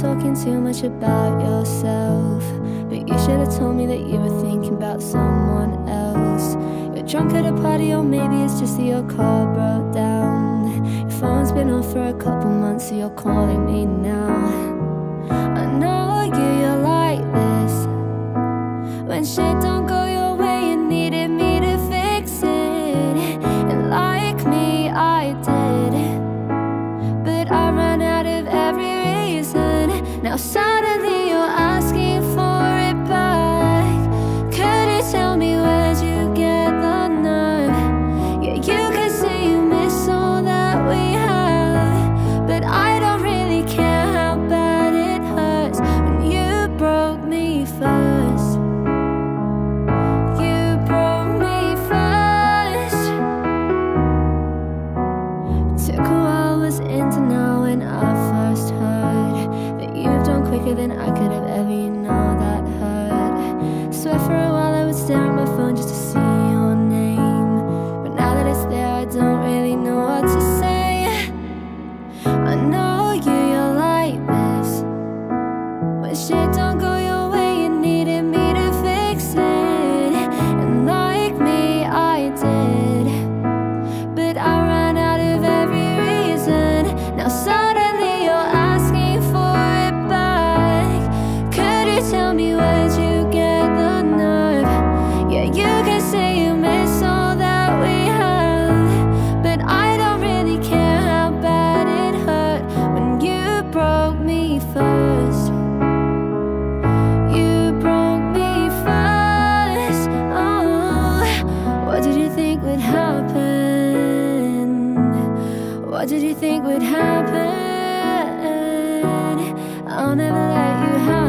talking too much about yourself. But you should have told me that you were thinking about someone else. You're drunk at a party, or maybe it's just that your car broke down. Your phone's been off for a couple months, so you're calling me now. I know you, you're like this. When shit don't go your way, you needed me to fix it. And like me, I did. But I ran reason. Now suddenly stare at my phone just to see your name, but now that it's there, I don't really know what to say. I know you, you're like this. When shit don't go What did you think would happen? I'll never let you have